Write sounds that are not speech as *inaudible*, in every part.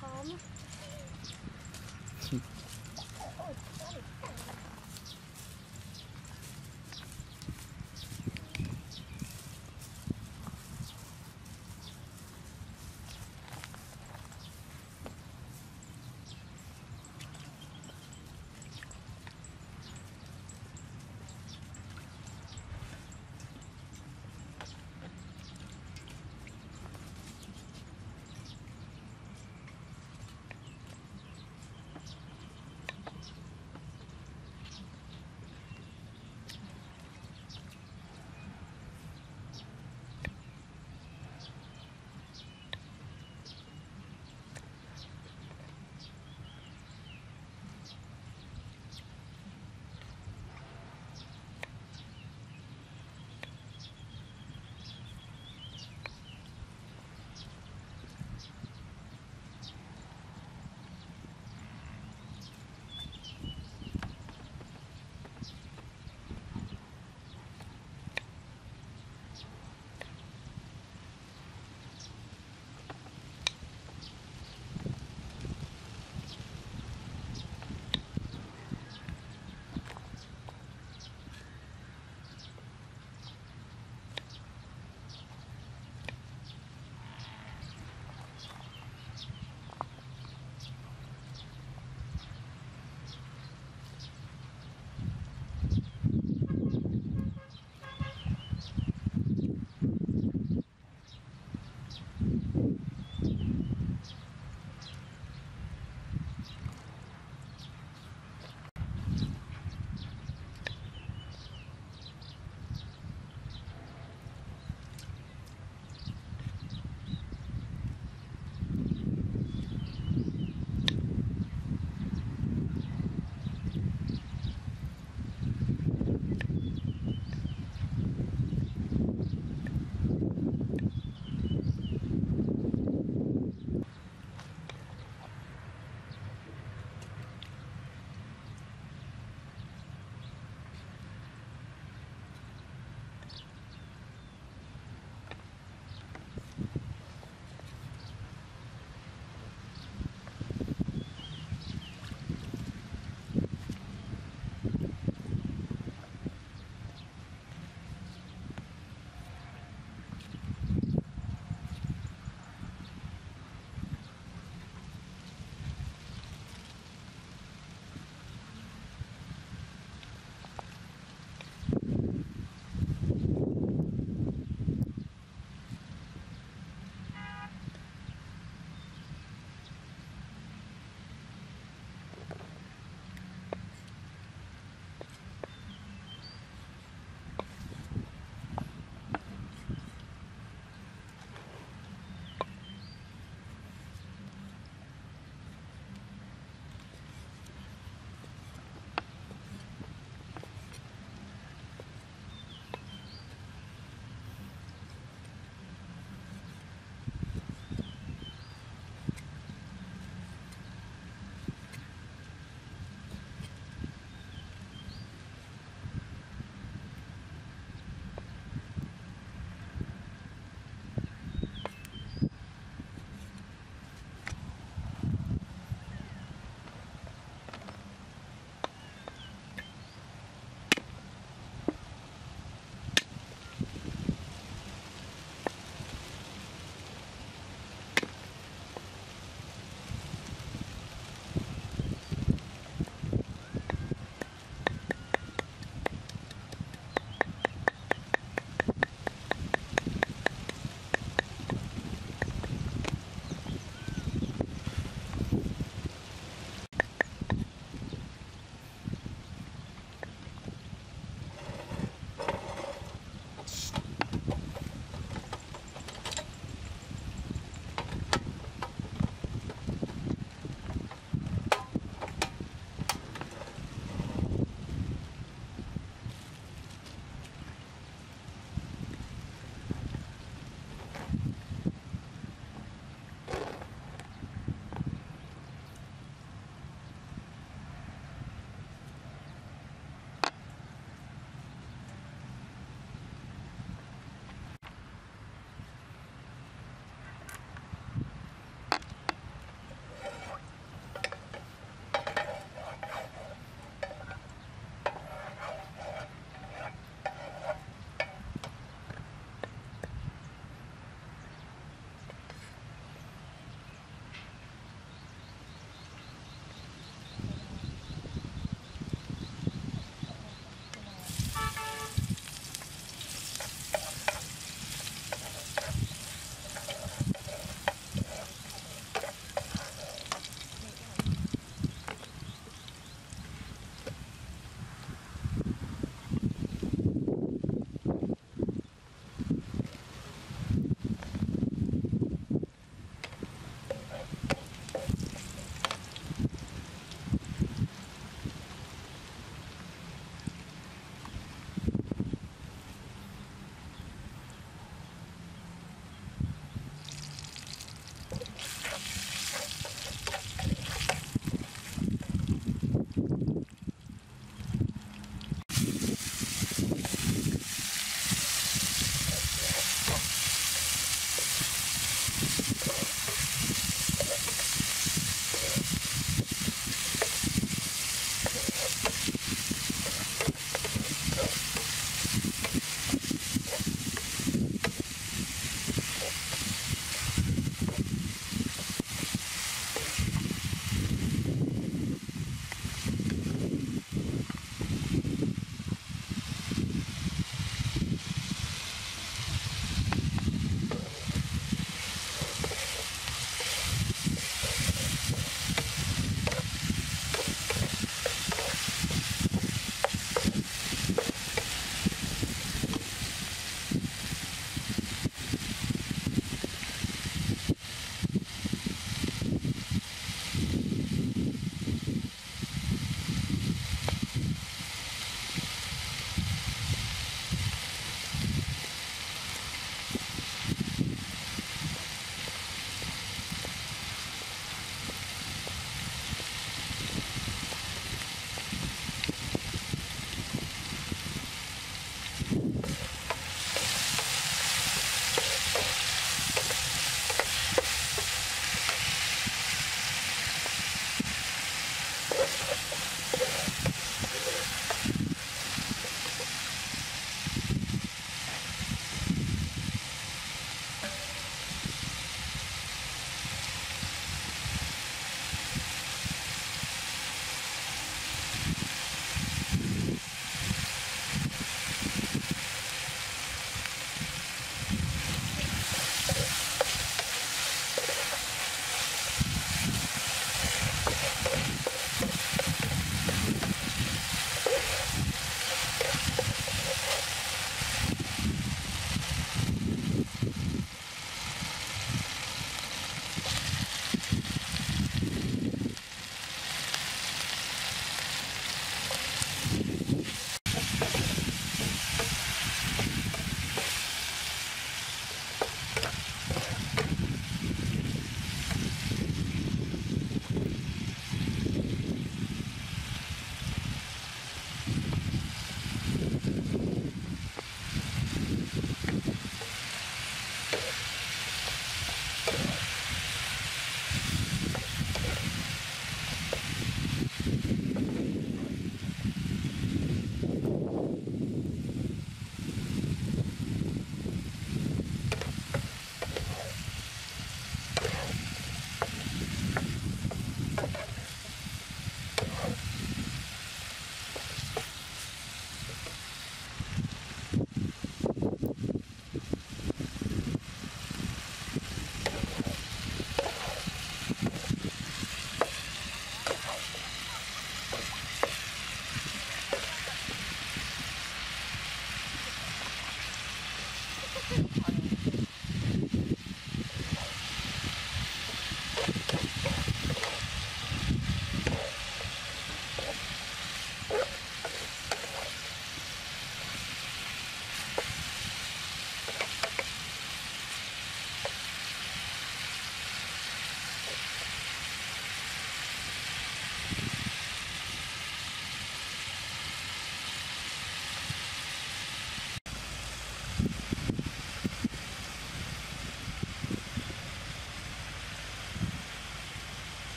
home. *laughs*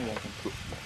本焼